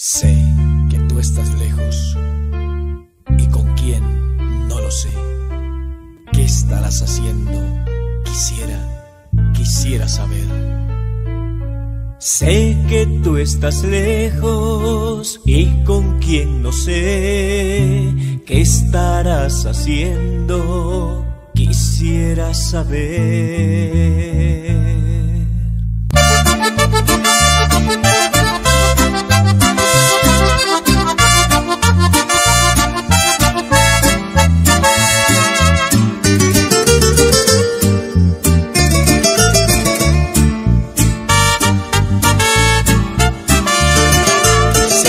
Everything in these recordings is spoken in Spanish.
Sé que tú estás lejos y con quién no lo sé. ¿Qué estarás haciendo? Quisiera, quisiera saber. Sé que tú estás lejos y con quién no sé. ¿Qué estarás haciendo? Quisiera saber.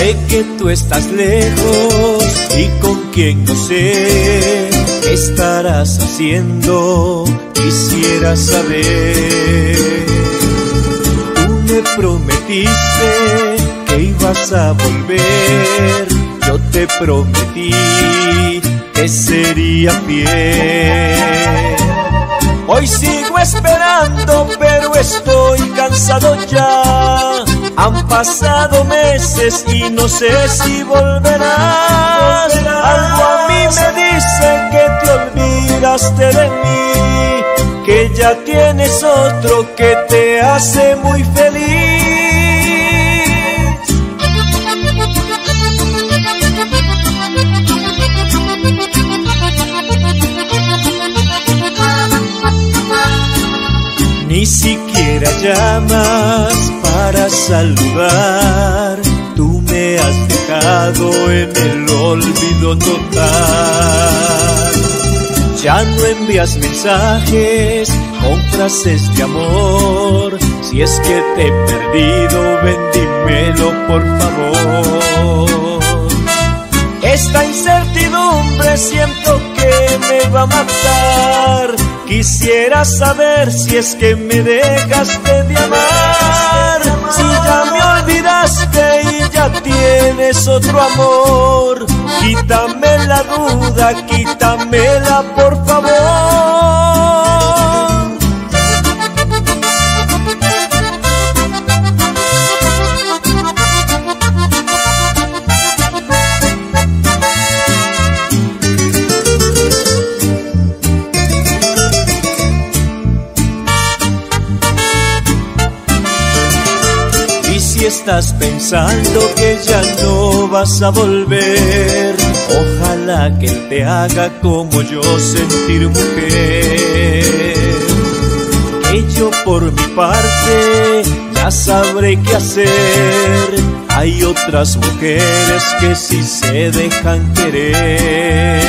Que tú estás lejos y con quien no sé qué estarás haciendo, quisiera saber. Tú me prometiste que ibas a volver, yo te prometí que sería fiel. Hoy sigo esperando, pero estoy cansado ya han pasado meses y no sé si volverás. Algo a mí me dice que te olvidaste de mí, que ya tienes otro que te hace muy feliz. Ni siquiera llamas para saludar. Tú me has dejado en el olvido total. Ya no envías mensajes con frases de amor. Si es que te he perdido, bendímelo por favor. Esta incertidumbre siento que me va a matar. Quisiera saber si es que me dejaste de amar. Si ya me olvidaste y ya tienes otro amor. Quítame la duda, quítamela por favor. Estás pensando que ya no vas a volver, ojalá que te haga como yo sentir mujer. Que yo por mi parte ya sabré qué hacer. Hay otras mujeres que sí se dejan querer.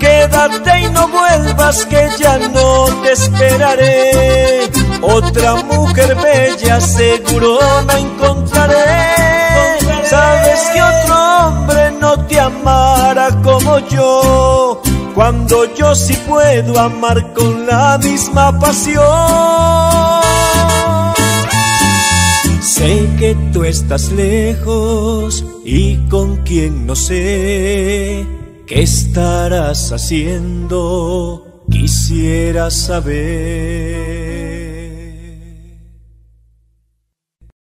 Quédate y no vuelvas que ya no te esperaré otra mujer bella seguro me encontraré. Sabes que otro hombre no te amará como yo, cuando yo sí puedo amar con la misma pasión. Sé que tú estás lejos y con quien no sé qué estarás haciendo, quisiera saber.